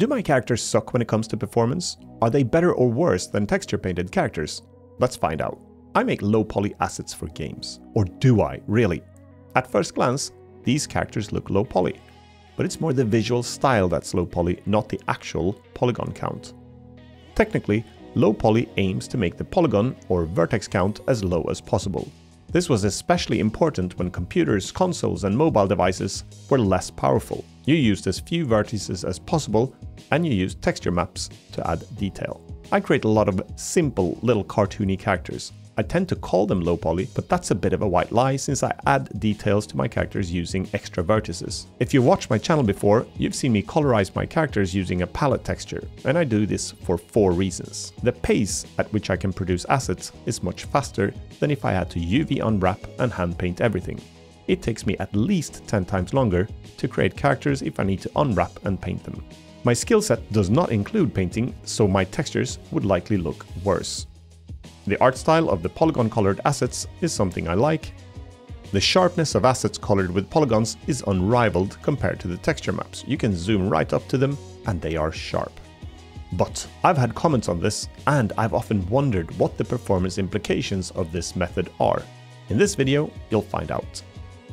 Do my characters suck when it comes to performance? Are they better or worse than texture painted characters? Let's find out. I make low poly assets for games. Or do I, really? At first glance, these characters look low poly. But it's more the visual style that's low poly, not the actual polygon count. Technically, low poly aims to make the polygon or vertex count as low as possible. This was especially important when computers, consoles and mobile devices were less powerful. You used as few vertices as possible and you used texture maps to add detail. I create a lot of simple little cartoony characters, I tend to call them low poly, but that's a bit of a white lie since I add details to my characters using extra vertices. If you watched my channel before, you've seen me colorize my characters using a palette texture, and I do this for four reasons. The pace at which I can produce assets is much faster than if I had to UV unwrap and hand paint everything. It takes me at least 10 times longer to create characters if I need to unwrap and paint them. My skill set does not include painting, so my textures would likely look worse. The art style of the polygon colored assets is something I like. The sharpness of assets colored with polygons is unrivaled compared to the texture maps. You can zoom right up to them and they are sharp. But I've had comments on this and I've often wondered what the performance implications of this method are. In this video, you'll find out.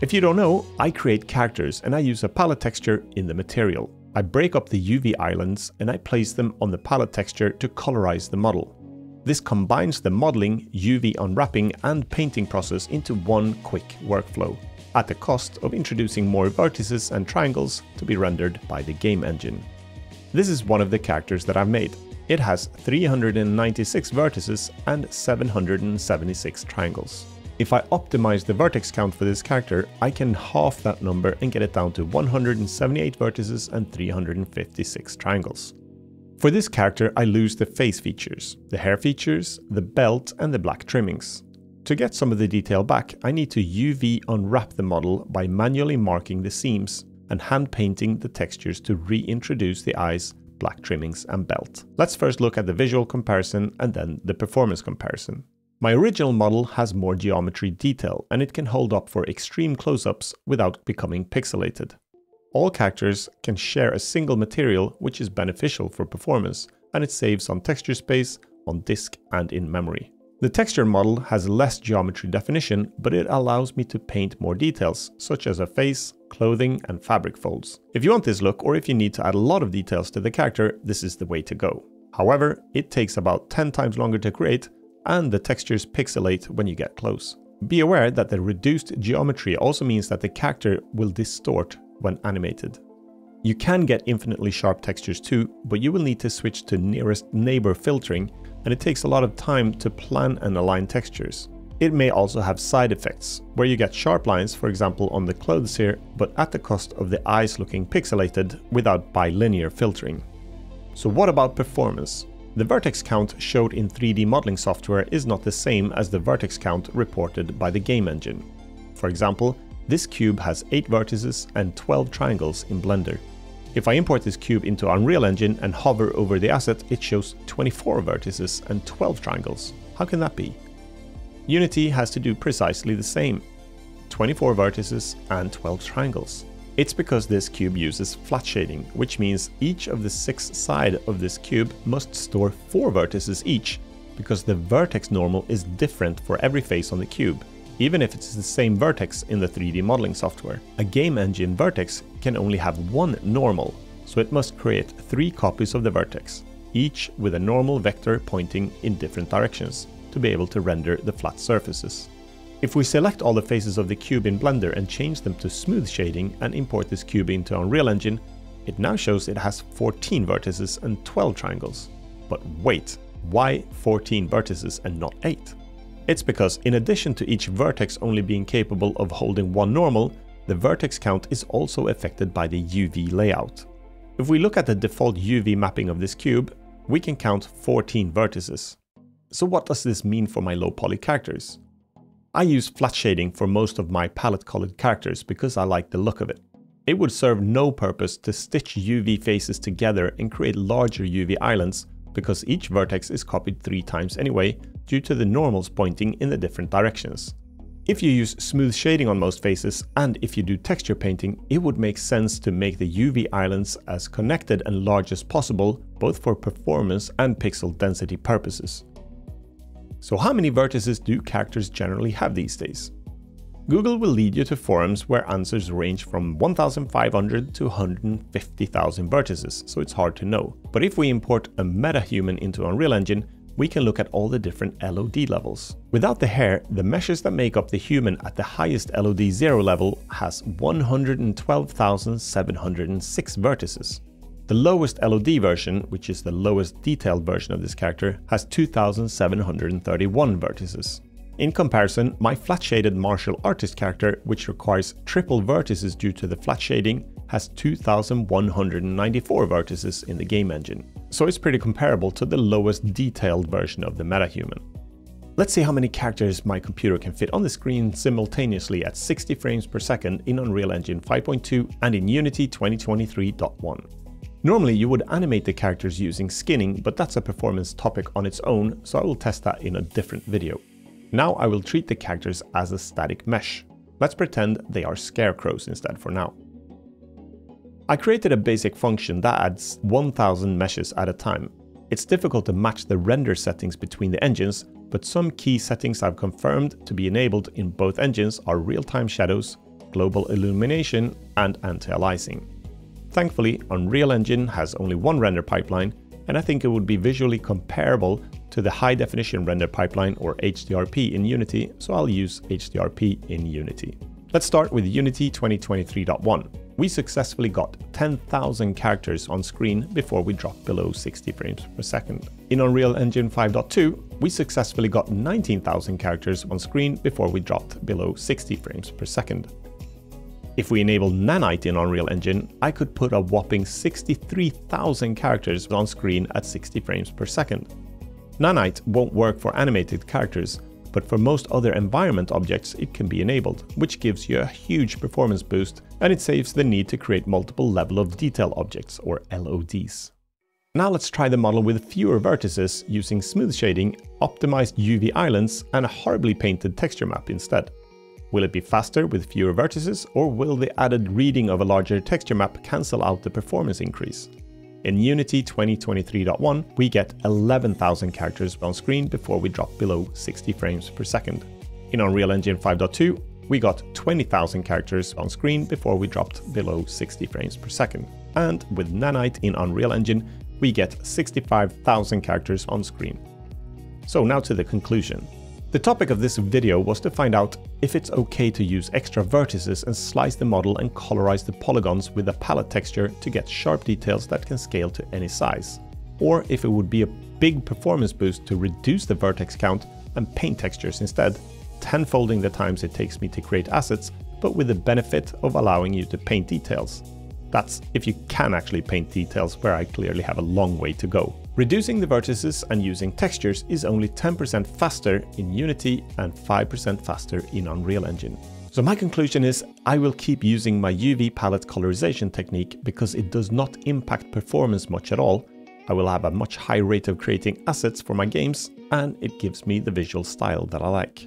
If you don't know, I create characters and I use a palette texture in the material. I break up the UV islands and I place them on the palette texture to colorize the model. This combines the modeling, UV unwrapping and painting process into one quick workflow, at the cost of introducing more vertices and triangles to be rendered by the game engine. This is one of the characters that I've made. It has 396 vertices and 776 triangles. If I optimize the vertex count for this character, I can half that number and get it down to 178 vertices and 356 triangles. For this character I lose the face features, the hair features, the belt and the black trimmings. To get some of the detail back, I need to UV unwrap the model by manually marking the seams and hand painting the textures to reintroduce the eyes, black trimmings and belt. Let's first look at the visual comparison and then the performance comparison. My original model has more geometry detail and it can hold up for extreme close-ups without becoming pixelated. All characters can share a single material which is beneficial for performance and it saves on texture space, on disk and in memory. The texture model has less geometry definition, but it allows me to paint more details, such as a face, clothing and fabric folds. If you want this look or if you need to add a lot of details to the character, this is the way to go. However, it takes about 10 times longer to create and the textures pixelate when you get close. Be aware that the reduced geometry also means that the character will distort when animated. You can get infinitely sharp textures too, but you will need to switch to nearest neighbor filtering and it takes a lot of time to plan and align textures. It may also have side effects, where you get sharp lines, for example on the clothes here, but at the cost of the eyes looking pixelated without bilinear filtering. So what about performance? The vertex count showed in 3D modeling software is not the same as the vertex count reported by the game engine. For example, this cube has 8 vertices and 12 triangles in Blender. If I import this cube into Unreal Engine and hover over the asset, it shows 24 vertices and 12 triangles. How can that be? Unity has to do precisely the same. 24 vertices and 12 triangles. It's because this cube uses flat shading, which means each of the six sides of this cube must store 4 vertices each, because the vertex normal is different for every face on the cube even if it's the same vertex in the 3D modeling software. A game engine vertex can only have one normal, so it must create three copies of the vertex, each with a normal vector pointing in different directions, to be able to render the flat surfaces. If we select all the faces of the cube in Blender and change them to smooth shading and import this cube into Unreal Engine, it now shows it has 14 vertices and 12 triangles. But wait, why 14 vertices and not 8? It's because in addition to each vertex only being capable of holding one normal, the vertex count is also affected by the UV layout. If we look at the default UV mapping of this cube, we can count 14 vertices. So what does this mean for my low poly characters? I use flat shading for most of my palette colored characters because I like the look of it. It would serve no purpose to stitch UV faces together and create larger UV islands because each vertex is copied three times anyway due to the normals pointing in the different directions. If you use smooth shading on most faces, and if you do texture painting, it would make sense to make the UV islands as connected and large as possible, both for performance and pixel density purposes. So how many vertices do characters generally have these days? Google will lead you to forums where answers range from 1,500 to 150,000 vertices, so it's hard to know. But if we import a metahuman into Unreal Engine, we can look at all the different LOD levels. Without the hair, the meshes that make up the human at the highest LOD 0 level has 112,706 vertices. The lowest LOD version, which is the lowest detailed version of this character, has 2,731 vertices. In comparison, my flat-shaded martial artist character, which requires triple vertices due to the flat shading, has 2194 vertices in the game engine. So it's pretty comparable to the lowest detailed version of the metahuman. Let's see how many characters my computer can fit on the screen simultaneously at 60 frames per second in Unreal Engine 5.2 and in Unity 2023.1. Normally you would animate the characters using skinning, but that's a performance topic on its own, so I will test that in a different video. Now I will treat the characters as a static mesh. Let's pretend they are scarecrows instead for now. I created a basic function that adds 1000 meshes at a time. It's difficult to match the render settings between the engines, but some key settings I've confirmed to be enabled in both engines are real-time shadows, global illumination, and anti-aliasing. Thankfully, Unreal Engine has only one render pipeline, and I think it would be visually comparable to the high definition render pipeline or HDRP in Unity, so I'll use HDRP in Unity. Let's start with Unity 2023.1. We successfully got 10,000 characters on screen before we dropped below 60 frames per second. In Unreal Engine 5.2, we successfully got 19,000 characters on screen before we dropped below 60 frames per second. If we enable Nanite in Unreal Engine, I could put a whopping 63,000 characters on screen at 60 frames per second. Nanite won't work for animated characters, but for most other environment objects it can be enabled, which gives you a huge performance boost and it saves the need to create multiple level of detail objects or LODs. Now let's try the model with fewer vertices using smooth shading, optimized UV islands and a horribly painted texture map instead. Will it be faster with fewer vertices or will the added reading of a larger texture map cancel out the performance increase? In Unity 2023.1, we get 11,000 characters on screen before we drop below 60 frames per second. In Unreal Engine 5.2, we got 20,000 characters on screen before we dropped below 60 frames per second. And with Nanite in Unreal Engine, we get 65,000 characters on screen. So now to the conclusion. The topic of this video was to find out if it's okay to use extra vertices and slice the model and colorize the polygons with a palette texture to get sharp details that can scale to any size. Or if it would be a big performance boost to reduce the vertex count and paint textures instead, tenfolding the times it takes me to create assets, but with the benefit of allowing you to paint details. That's if you can actually paint details where I clearly have a long way to go. Reducing the vertices and using textures is only 10% faster in Unity and 5% faster in Unreal Engine. So my conclusion is I will keep using my UV palette colorization technique because it does not impact performance much at all. I will have a much higher rate of creating assets for my games and it gives me the visual style that I like.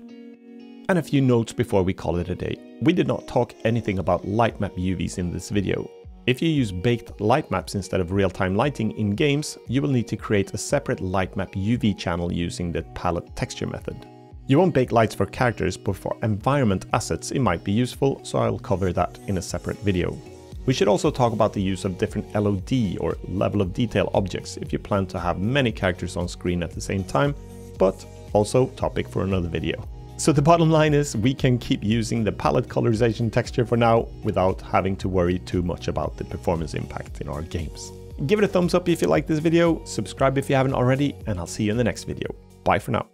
And a few notes before we call it a day. We did not talk anything about lightmap UVs in this video. If you use baked light maps instead of real-time lighting in games, you will need to create a separate light map UV channel using the palette texture method. You won't bake lights for characters, but for environment assets it might be useful, so I'll cover that in a separate video. We should also talk about the use of different LOD or level of detail objects if you plan to have many characters on screen at the same time, but also topic for another video. So the bottom line is we can keep using the palette colorization texture for now without having to worry too much about the performance impact in our games. Give it a thumbs up if you like this video, subscribe if you haven't already, and I'll see you in the next video. Bye for now.